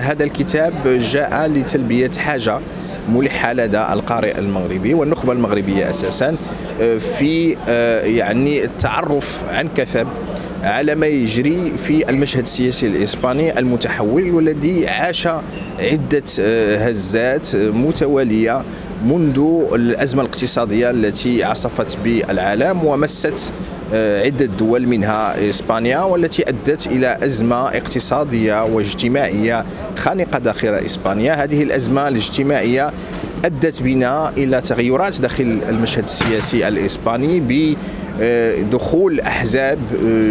هذا الكتاب جاء لتلبية حاجة ملحة لدى القارئ المغربي والنخبة المغربية أساسا في يعني التعرف عن كثب على ما يجري في المشهد السياسي الإسباني المتحول والذي عاش عدة هزات متوالية منذ الأزمة الاقتصادية التي عصفت بالعالم ومست عدة دول منها إسبانيا والتي أدت إلى أزمة اقتصادية واجتماعية خانقة داخل إسبانيا. هذه الأزمة الاجتماعية أدت بنا إلى تغيرات داخل المشهد السياسي الإسباني دخول أحزاب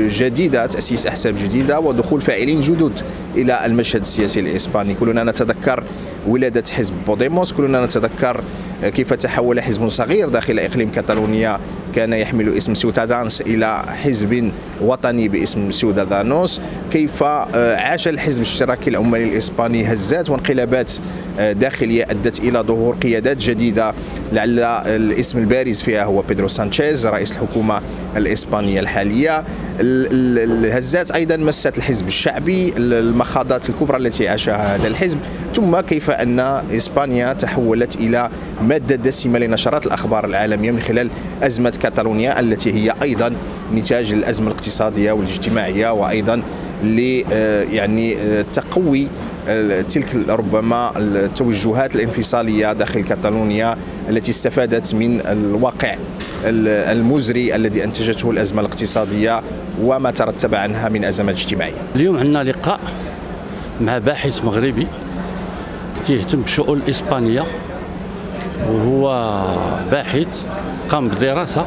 جديدة تأسيس أحزاب جديدة ودخول فاعلين جدد إلى المشهد السياسي الإسباني. كلنا نتذكر ولادة حزب بوديموس كلنا نتذكر كيف تحول حزب صغير داخل إقليم كاتالونيا كان يحمل اسم سيوتادانس إلى حزب وطني باسم سيودادانوس كيف عاش الحزب الاشتراكي العمالي الإسباني هزات وانقلابات داخلية أدت إلى ظهور قيادات جديدة لعل الاسم البارز فيها هو بيدرو سانشيز رئيس الحكومة الإسبانية الحالية. الهزات أيضا مست الحزب الشعبي المخاضات الكبرى التي عاشها هذا الحزب. ثم كيف أن إسبانيا تحولت إلى مادة دسمة لنشرات الأخبار العالمية من خلال أزمة كاتالونيا التي هي أيضا نتاج الأزمة الاقتصادية والاجتماعية وأيضا ل يعني تقوي تلك ربما التوجهات الانفصالية داخل كاتالونيا التي استفادت من الواقع المزري الذي أنتجته الأزمة الاقتصادية وما ترتب عنها من ازمات اجتماعية. اليوم عندنا لقاء مع باحث مغربي تيهتم بالشؤون الاسبانيه وهو باحث قام بدراسة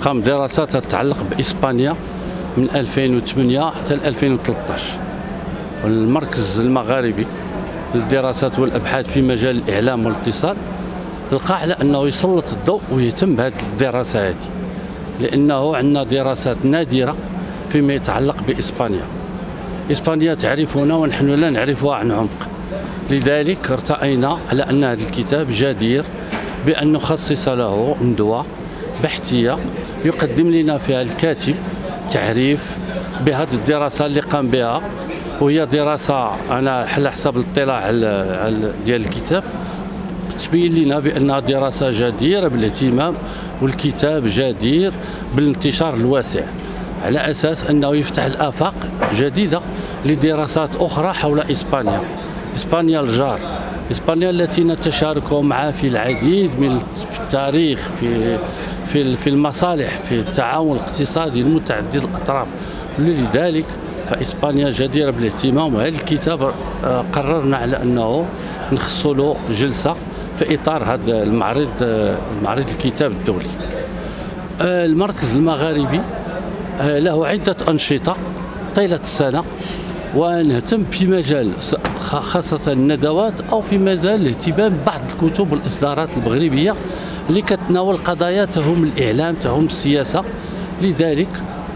قام بدراسه تتعلق بإسبانيا من 2008 حتى 2013 والمركز المغاربي للدراسات والأبحاث في مجال الإعلام والاتصال لقى على أنه يسلط الضوء ويهتم بهذه الدراسة هذه لأنه عندنا دراسات نادرة فيما يتعلق بإسبانيا. إسبانيا تعرفنا ونحن لا نعرفها عن عمق. لذلك ارتأينا على أن هذا الكتاب جدير بأن نخصص له ندوه بحثية يقدم لنا فيها الكاتب تعريف بهذه الدراسة اللي قام بها وهي دراسة أنا على حسب الاطلاع ديال الكتاب. تبين لنا بأنها دراسة جديرة بالاهتمام والكتاب جدير بالانتشار الواسع على أساس أنه يفتح الآفاق جديدة لدراسات أخرى حول إسبانيا. إسبانيا الجار إسبانيا التي نتشارك معها في العديد من التاريخ في في في المصالح في التعاون الاقتصادي المتعدد الأطراف. لذلك فإسبانيا جديرة بالاهتمام وهذا الكتاب آه، قررنا على أنه نخص له جلسة في إطار هذا المعرض آه، معرض الكتاب الدولي. آه، المركز المغاربي له عدة أنشطة طيلة السنة. ونهتم في مجال خاصة الندوات أو في مجال الاهتمام بعض الكتب والإصدارات المغربية اللي كتناول قضايا تهم الإعلام تهم السياسة لذلك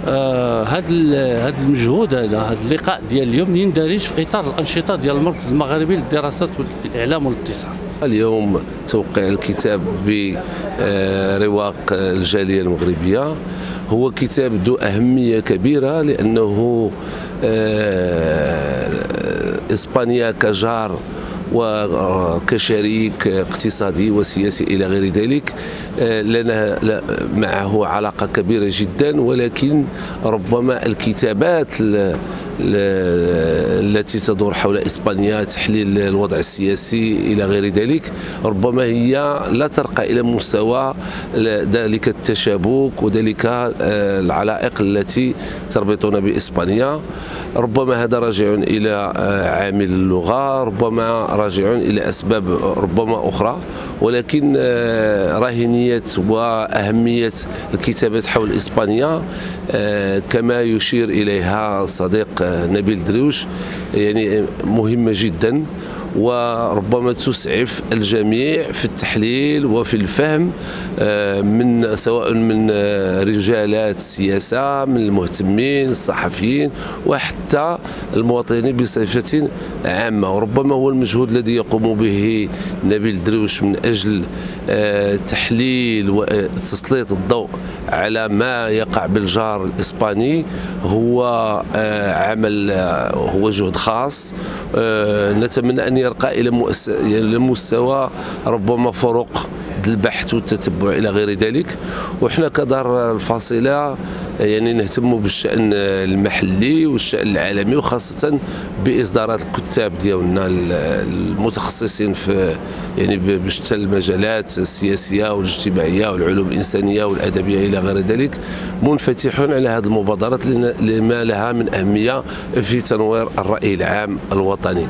هذا آه هذا المجهود هذا هذا اللقاء ديال اليوم يندرج في إطار الأنشطة ديال المركز المغربي للدراسات والإعلام والاتصال. اليوم توقيع الكتاب برواق الجالية المغربية هو كتاب ذو أهمية كبيرة لأنه آه، إسبانيا كجار وكشريك اقتصادي وسياسي إلى غير ذلك. آه، لنا معه علاقة كبيرة جدا ولكن ربما الكتابات التي تدور حول إسبانيا تحليل الوضع السياسي إلى غير ذلك. ربما هي لا ترقى إلى مستوى ذلك التشابك وذلك آه، العلائق التي تربطنا بإسبانيا. ربما هذا راجع إلى آه، عامل اللغة ربما راجع إلى أسباب ربما أخرى. ولكن آه، راهنية وأهمية الكتابات حول إسبانيا كما يشير إليها صديق نبيل دروش يعني مهمة جدا وربما تسعف الجميع في التحليل وفي الفهم آه، من سواء من رجالات السياسة من المهتمين الصحفيين وحتى المواطنين بصفة عامة. وربما هو المجهود الذي يقوم به نبيل دروش من أجل آه، تحليل وتسليط الضوء على ما يقع بالجار الإسباني هو آه، عمل آه، هو جهد خاص. آه، نتمنى أن يرقى إلى مستوى ربما فرق البحث والتتبع إلى غير ذلك. وحنا كدار الفاصلة يعني نهتم بالشأن المحلي والشأن العالمي وخاصة باصدارات الكتاب ديالنا المتخصصين في يعني بشتى المجالات السياسية والاجتماعية والعلوم الإنسانية والأدبية إلى غير ذلك منفتحون على هذه المبادرات لما لها من أهمية في تنوير الرأي العام الوطني.